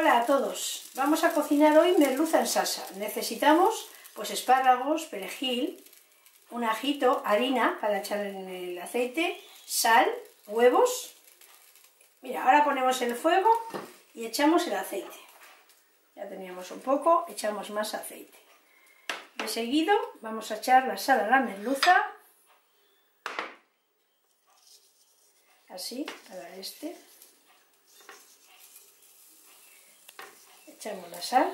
Hola a todos, vamos a cocinar hoy merluza en salsa. Necesitamos pues espárragos, perejil, un ajito, harina para echar en el aceite, sal, huevos. Mira, ahora ponemos el fuego y echamos el aceite. Ya teníamos un poco, echamos más aceite. De seguido vamos a echar la sal a la merluza. Así, para este. Echamos la sal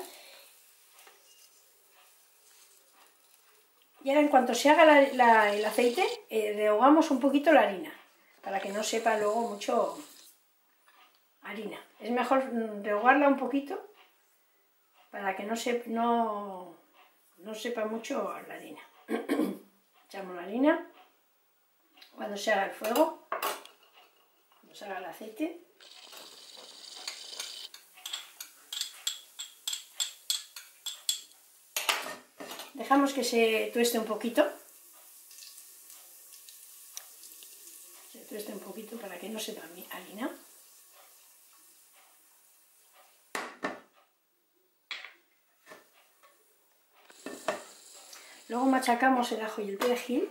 y ahora en cuanto se haga el aceite eh, rehogamos un poquito la harina para que no sepa luego mucho harina. Es mejor mm, rehogarla un poquito para que no, se, no, no sepa mucho la harina. Echamos la harina. Cuando se haga el fuego cuando se haga el aceite Dejamos que se tueste un poquito. Se tueste un poquito para que no sepa harina. Luego machacamos el ajo y el perejil.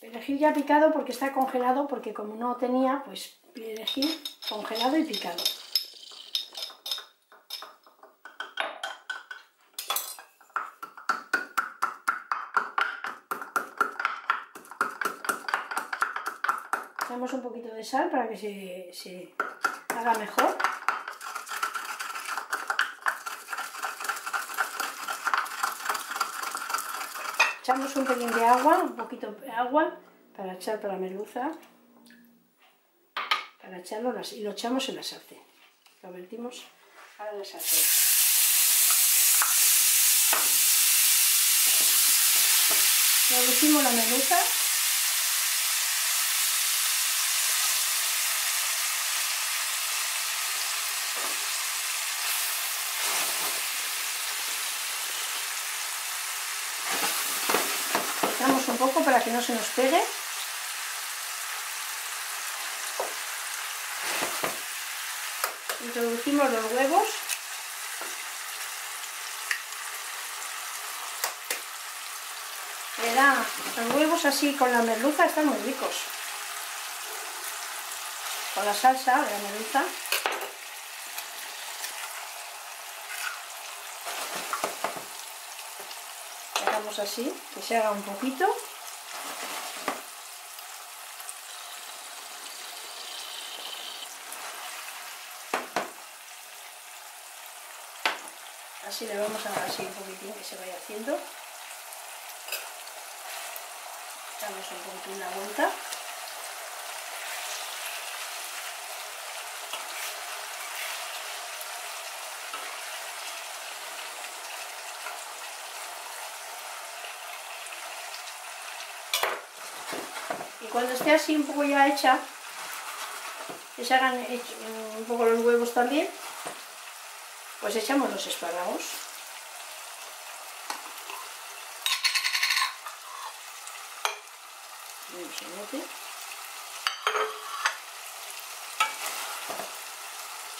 Perejil ya picado porque está congelado, porque como no tenía, pues perejil congelado y picado. Echamos un poquito de sal para que se, haga mejor. Echamos un pelín de agua, un poquito de agua para echar para la merluza, para echarlo y lo echamos en la sartén. Lo vertimos a la sartén. Reducimos la merluza un poco para que no se nos pegue. Introducimos los huevos. los huevos así con la merluza están muy ricos. Con la salsa de la merluza. Así, que se haga un poquito. Así le vamos a dar así un poquitín que se vaya haciendo. Damos un poquitín la vuelta. Cuando esté así un poco ya hecha, que se hagan un poco los huevos también, pues echamos los espárragos.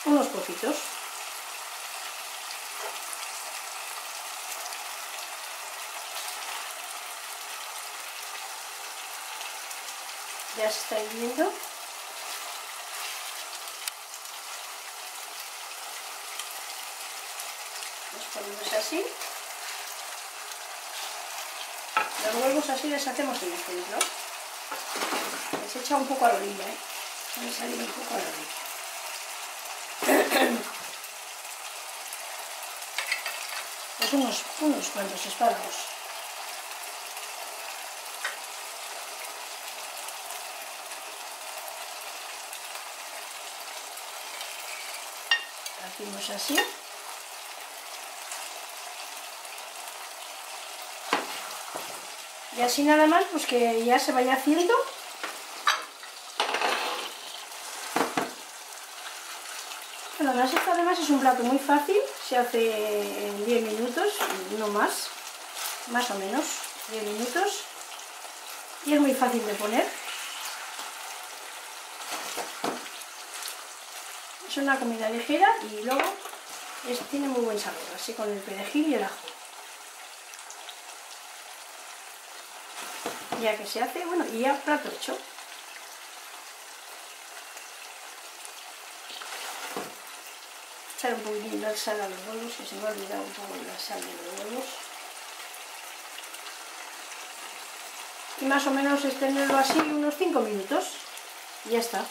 Unos poquitos. Ya se está hirviendo. Los ponemos así. Los huevos así les hacemos en el centro. Les echa un poco a la orilla, ¿eh? a salir un poco a la orilla. pues unos, unos cuantos espárragos. Hacemos así. Y así nada más pues que ya se vaya haciendo. Bueno, además esto además es un plato muy fácil se hace en 10 minutos no más más o menos 10 minutos. Y es muy fácil de poner Es una comida ligera y luego tiene muy buen sabor, así con el perejil y el ajo. Ya que se hace, bueno, y ya plato hecho. Echar un poquitín de sal a los huevos, que se me ha olvidado un poco la sal de los huevos. Y más o menos extenderlo así unos 5 minutos. Y ya está.